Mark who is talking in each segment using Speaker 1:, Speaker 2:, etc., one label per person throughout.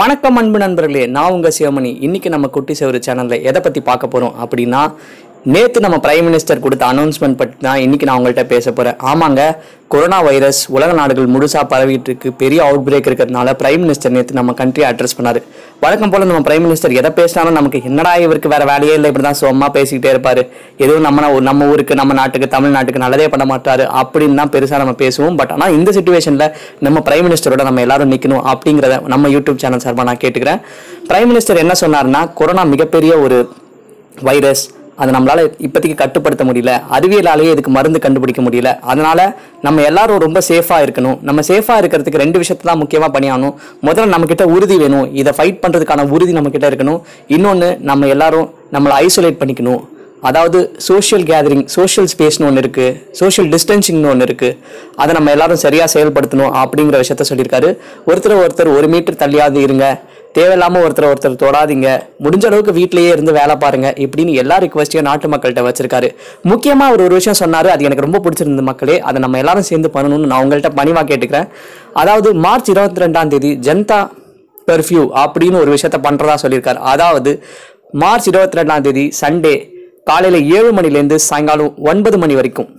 Speaker 1: வணக்கம் அன்பு நண்பர்களே நான் உங்கள் சிவமணி. இன்றைக்கி நம்ம குட்டி செவரு சேனலில் எதை பற்றி பார்க்க போகிறோம் அப்படின்னா நேற்று நம்ம பிரைம் மினிஸ்டர் கொடுத்த அனௌன்ஸ்மெண்ட் பற்றி தான் இன்றைக்கி நான் உங்கள்கிட்ட பேச போகிறேன் ஆமாங்க கொரோனா வைரஸ் உலக நாடுகள் முழுசா பரவிட்டு இருக்கு. பெரிய அவுட் பிரேக் இருக்கிறதுனால பிரைம் மினிஸ்டர் நேற்று நம்ம கண்ட்ரி அட்ரஸ் பண்ணார். வழக்கம் போல நம்ம பிரைம் மினிஸ்டர் எதை பேசினாலும் நமக்கு என்னடா இவருக்கு வேற வேலையே இல்லை இப்படிதான் சும்மா பேசிக்கிட்டே இருப்பாரு. எதுவும் நம்ம நம்ம ஊருக்கு நம்ம நாட்டுக்கு தமிழ்நாட்டுக்கு நல்லதே பண்ண மாட்டாரு அப்படின்னு தான் பெருசா நம்ம பேசுவோம். பட் ஆனா இந்த சுச்சுவேஷன்ல நம்ம பிரைம் மினிஸ்டரோட நம்ம எல்லாரும் நிக்கணும் அப்படிங்கிறத நம்ம யூடியூப் சேனல் சார்பாக நான் கேட்டுக்கிறேன். பிரைம் மினிஸ்டர் என்ன சொன்னார்னா கொரோனா மிகப்பெரிய ஒரு வைரஸ் அதை நம்மளால் இப்போதைக்கு கட்டுப்படுத்த முடியல. அறிவியலாலேயே இதுக்கு மருந்து கண்டுபிடிக்க முடியல. அதனால் நம்ம எல்லாரும் ரொம்ப சேஃபாக இருக்கணும். நம்ம சேஃபாக இருக்கிறதுக்கு ரெண்டு விஷயத்தை தான் முக்கியமாக பண்ணியாகணும் முதல்ல நம்மக்கிட்ட உறுதி வேணும். இதை ஃபைட் பண்ணுறதுக்கான உறுதி நம்மக்கிட்ட இருக்கணும். இன்னொன்று நம்ம எல்லாரும் நம்மளை ஐசோலேட் பண்ணிக்கணும். அதாவது சோஷியல் கேதரிங் சோஷியல் ஸ்பேஸ்னு ஒன்று இருக்குது சோஷியல் டிஸ்டன்சிங்னு ஒன்று இருக்குது அதை நம்ம எல்லாரும் சரியாக செயல்படுத்தணும் அப்படிங்கிற விஷயத்த சொல்லியிருக்காரு. ஒருத்தர் ஒருத்தர் ஒரு மீட்டர் தள்ளியாவது இருங்க. தேவையில்லாமல் ஒருத்தர் ஒருத்தர் தொடாதீங்க. முடிஞ்ச அளவுக்கு வீட்டிலேயே இருந்து வேலை பாருங்க. இப்படின்னு எல்லா ரிக்வஸ்டையும் நாட்டு மக்கள்கிட்ட வச்சிருக்காரு. முக்கியமாக அவர் ஒரு விஷயம் சொன்னார். அது எனக்கு ரொம்ப பிடிச்சிருந்த மக்களே. அதை நம்ம எல்லாரும் சேர்ந்து பண்ணணும்னு நான் உங்கள்கிட்ட பணிவாக கேட்டுக்கிறேன். அதாவது மார்ச் இருபத்தி ரெண்டாம் தேதி ஜனதா பெர்ஃப்யூ அப்படின்னு ஒரு விஷயத்த பண்ணுறதா சொல்லியிருக்காரு. அதாவது மார்ச் இருபத்தி ரெண்டாம் தேதி சண்டே காலையில் ஏழு மணிலேருந்து சாயங்காலம் ஒன்பது மணி வரைக்கும்.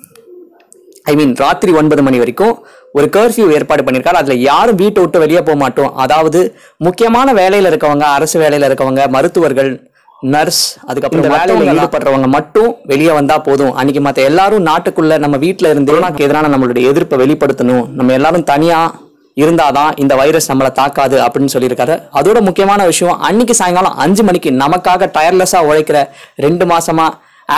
Speaker 1: ஐ மீன் ராத்திரி ஒன்பது மணி வரைக்கும் ஒரு கர்ஃபியூ ஏற்பாடு பண்ணியிருக்காரு. அதுல யாரும் வீட்டை விட்டு வெளியே போக மாட்டோம். அதாவது முக்கியமான வேலையில இருக்கவங்க அரசு வேலையில இருக்கவங்க மருத்துவர்கள் நர்ஸ் அதுக்கப்புறம் இந்த வேலையில ஈடுபடுறவங்க மட்டும் வெளியே வந்தா போதும். அன்னைக்கு மத்த எல்லாரும் நாட்டுக்குள்ள நம்ம வீட்டுல இருந்து கொரோனாக்கு எதிரான நம்மளுடைய எதிர்ப்பை வெளிப்படுத்தணும். நம்ம எல்லாரும் தனியா இருந்தாதான் இந்த வைரஸ் நம்மளை தாக்காது அப்படின்னு சொல்லியிருக்காரு. அதோட முக்கியமான விஷயம் அன்னைக்கு சாயங்காலம் அஞ்சு மணிக்கு நமக்காக டயர்லெஸ்ஸா உழைக்கிற ரெண்டு மாசமா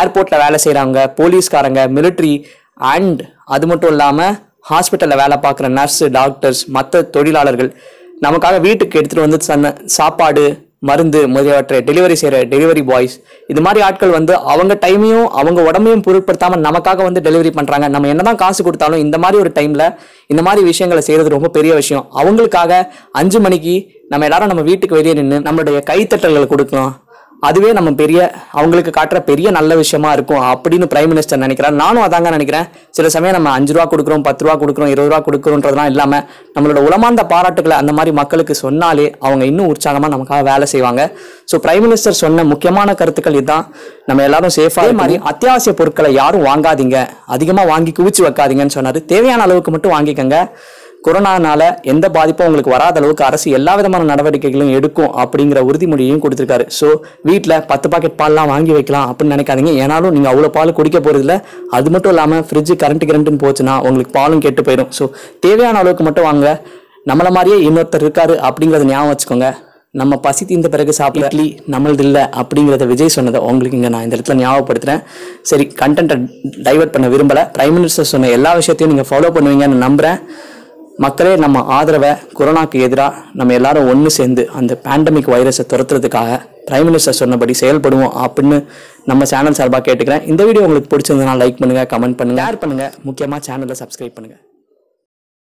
Speaker 1: ஏர்போர்ட்ல வேலை செய்றவங்க போலீஸ்காரங்க மிலிட்ரி அண்ட் அது மட்டும் இல்லாமல் ஹாஸ்பிட்டலில் வேலை பார்க்குற நர்ஸு டாக்டர்ஸ் மற்ற தொழிலாளர்கள் நமக்காக வீட்டுக்கு எடுத்துகிட்டு வந்து சன்ன சாப்பாடு மருந்து முதலியவற்றை டெலிவரி செய்கிற டெலிவரி பாய்ஸ் இது மாதிரி ஆட்கள் வந்து அவங்க டைமையும் அவங்க உடம்பையும் பொருட்படுத்தாமல் நமக்காக வந்து டெலிவரி பண்ணுறாங்க நம்ம என்னதான் காசு கொடுத்தாலும் இந்த மாதிரி ஒரு டைமில் இந்த மாதிரி விஷயங்களை செய்கிறது ரொம்ப பெரிய விஷயம். அவங்களுக்காக அஞ்சு மணிக்கு நம்ம எல்லாரும் நம்ம வீட்டுக்கு வெளியே நின்று நம்மளுடைய கைத்தட்டல்களை கொடுக்கலாம். அதுவே நம்ம பெரிய அவங்களுக்கு காட்டுற பெரிய நல்ல விஷயமா இருக்கும் அப்படின்னு பிரைம் மினிஸ்டர் நினைக்கிறார். நானும் அதாங்க நினைக்கிறேன். சில சமயம் நம்ம அஞ்சு ரூபா கொடுக்குறோம் பத்து ரூபா கொடுக்குறோம் இருபது ரூபா கொடுக்குறோன்றதுலாம் இல்லாம நம்மளோட உளமார்ந்த பாராட்டுகளை அந்த மாதிரி மக்களுக்கு சொன்னாலே அவங்க இன்னும் உற்சாகமா நமக்காக வேலை செய்வாங்க. ஸோ பிரைம் மினிஸ்டர் சொன்ன முக்கியமான கருத்துக்கள் இதுதான். நம்ம எல்லாரும் சேஃபா மாதிரி அத்தியாவசிய பொருட்களை யாரும் வாங்காதீங்க. அதிகமா வாங்கி குவிச்சு வைக்காதீங்கன்னு சொன்னாரு. தேவையான அளவுக்கு மட்டும் வாங்கிக்கங்க. கொரோனானால எந்த பாதிப்பும் உங்களுக்கு வராத அளவுக்கு அரசு எல்லா விதமான நடவடிக்கைகளும் எடுக்கும் அப்படிங்கிற உறுதிமொழியையும் கொடுத்திருக்காரு. ஸோ வீட்டில் பத்து பாக்கெட் பால்லாம் வாங்கி வைக்கலாம் அப்படின்னு நினைக்காதீங்க. ஏனாலும் நீங்கள் அவ்வளோ பால் குடிக்க போகிறதில்ல அது மட்டும் இல்லாமல் ஃப்ரிட்ஜு கரண்ட் கரண்ட்டுன்னு போச்சுன்னா உங்களுக்கு பாலும் கெட்டு போயிடும். ஸோ தேவையான அளவுக்கு மட்டும் வாங்க நம்மள மாதிரியே இன்னொருத்தர் இருக்காரு அப்படிங்கிறத ஞாபகம் வச்சுக்கோங்க. நம்ம பசி தீர்ந்த பிறகு சாப்பிட இட்லி. நம்மளது இல்லை அப்படிங்கிறத விஜய் சொன்னதை உங்களுக்கு இங்கே நான் இந்த இடத்துல ஞாபகப்படுத்துறேன். சரி கண்டென்ட்டை டைவர்ட் பண்ண விரும்பலை. பிரைம் மினிஸ்டர் சொன்ன எல்லா விஷயத்தையும் நீங்கள் ஃபாலோ பண்ணுவீங்கன்னு நம்புகிறேன் மக்களே நம்ம ஆதரவை கொரோனாக்கு எதிராக நம்ம எல்லாரும் ஒன்று சேர்ந்து அந்த பேண்டமிக் வைரஸை துரத்துறதுக்காக பிரைம் மினிஸ்டர் சொன்னபடி செயல்படுவோம் அப்படின்னு நம்ம சேனல் சார்பாக கேட்டுக்கிறேன். இந்த வீடியோ உங்களுக்கு பிடிச்சிருந்தனா லைக் பண்ணுங்கள் கமெண்ட் பண்ணுங்க. ஷேர் பண்ணுங்கள் முக்கியமாக சேனலை சப்ஸ்கிரைப் பண்ணுங்கள்